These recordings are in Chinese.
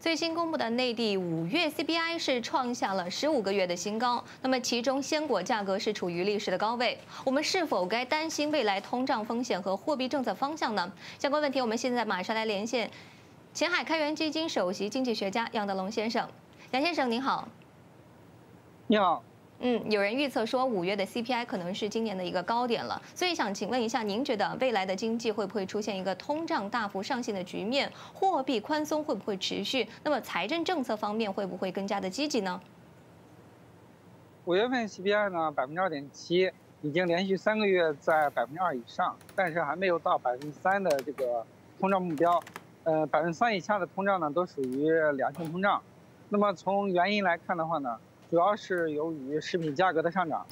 最新公布的内地五月 CPI 是创下了十五个月的新高，那么其中鲜果价格是处于历史的高位。我们是否该担心未来通胀风险和货币政策方向呢？相关问题，我们现在马上来连线前海开源基金首席经济学家杨德龙先生。杨先生您好。你好。嗯，有人预测说五月的 CPI 可能是今年的一个高点了，所以想请问一下，您觉得未来的经济会不会出现一个通胀大幅上行的局面？货币宽松会不会持续？那么财政政策方面会不会更加的积极呢？五月份 CPI 呢，百分之二点七，已经连续三个月在百分之二以上，但是还没有到百分之三的这个通胀目标。呃，百分之三以下的通胀呢，都属于良性通胀。那么从原因来看的话呢？主要是由于食品价格的上涨，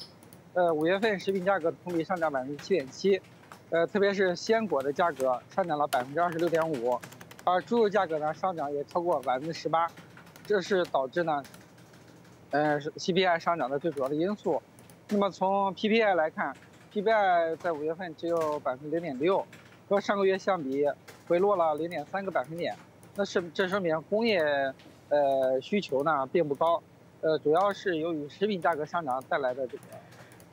呃，五月份食品价格同比上涨百分之七点七，呃，特别是鲜果的价格上涨了百分之二十六点五，而猪肉价格呢上涨也超过百分之十八，这是导致呢，呃，CPI 上涨的最主要的因素。那么从 PPI 来看，PPI 在五月份只有百分之零点六，和上个月相比回落了零点三个百分点，那是这说明工业呃需求呢并不高。呃，主要是由于食品价格上涨带来的这个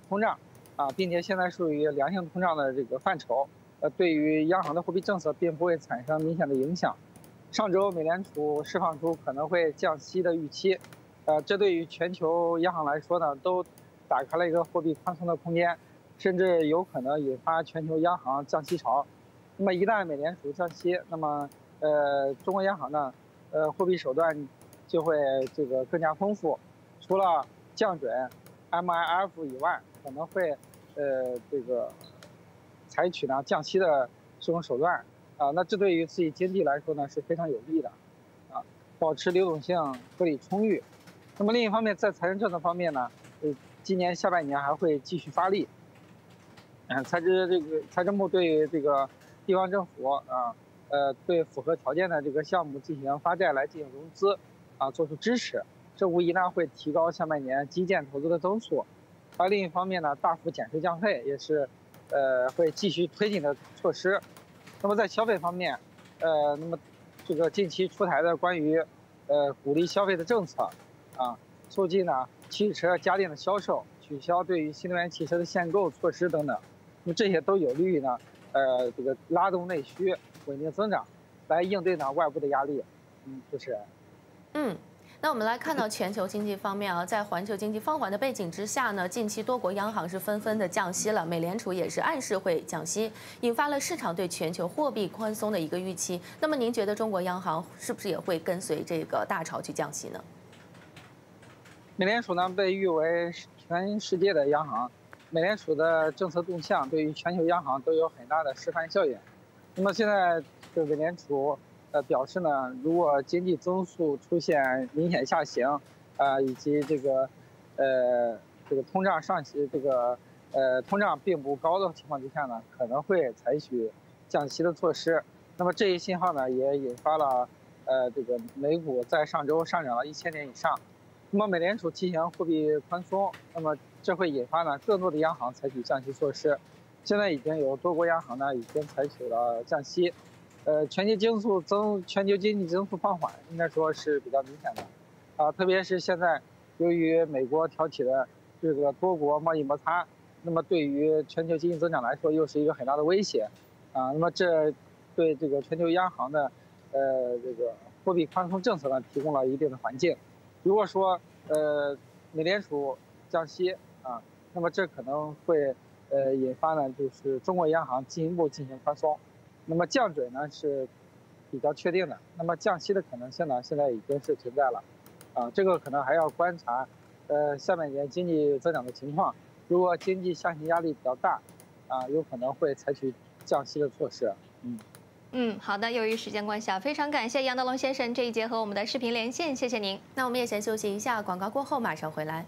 通胀，啊，并且现在属于良性通胀的这个范畴，呃，对于央行的货币政策并不会产生明显的影响。上周美联储释放出可能会降息的预期，呃，这对于全球央行来说呢，都打开了一个货币宽松的空间，甚至有可能引发全球央行降息潮。那么一旦美联储降息，那么呃，中国央行呢，呃，货币手段。就会这个更加丰富，除了降准、MLF 以外，可能会呃这个采取呢降息的这种手段啊，那这对于刺激经济来说呢是非常有利的啊，保持流动性合理充裕。那么另一方面，在财政政策方面呢，呃，今年下半年还会继续发力，嗯，财政这个财政部对这个地方政府啊，呃，对符合条件的这个项目进行发债来进行融资。啊，做出支持，这无疑呢会提高下半年基建投资的增速。而另一方面呢，大幅减税降费也是，呃，会继续推进的措施。那么在消费方面，呃，那么这个近期出台的关于，呃，鼓励消费的政策，啊，促进呢汽车家电的销售，取消对于新能源汽车的限购措施等等，那么这些都有利于呢，呃，这个拉动内需，稳定增长，来应对呢外部的压力。嗯，主持人。嗯，那我们来看到全球经济方面啊，在环球经济放缓的背景之下呢，近期多国央行是纷纷的降息了，美联储也是暗示会降息，引发了市场对全球货币宽松的一个预期。那么您觉得中国央行是不是也会跟随这个大潮去降息呢？美联储呢被誉为全世界的央行，美联储的政策动向对于全球央行都有很大的示范效应。那么现在这美联储。呃，表示呢，如果经济增速出现明显下行，啊，以及这个，呃，这个通胀上行，这个，呃，通胀并不高的情况之下呢，可能会采取降息的措施。那么这一信号呢，也引发了，呃，这个美股在上周上涨了一千点以上。那么美联储进行货币宽松，那么这会引发呢更多的央行采取降息措施。现在已经有多国央行呢已经采取了降息。呃，全球经速增，全球经济增速放缓，应该说是比较明显的，啊，特别是现在由于美国挑起的这个多国贸易摩擦，那么对于全球经济增长来说又是一个很大的威胁，啊，那么这对这个全球央行的呃这个货币宽松政策呢提供了一定的环境。如果说呃美联储降息啊，那么这可能会呃引发呢就是中国央行进一步进行宽松。那么降准呢是比较确定的，那么降息的可能性呢现在已经是存在了，啊，这个可能还要观察，呃，下半年经济增长的情况，如果经济下行压力比较大，啊，有可能会采取降息的措施。嗯嗯，好的，由于时间关系啊，非常感谢杨德龙先生这一节和我们的视频连线，谢谢您。那我们也先休息一下，广告过后马上回来。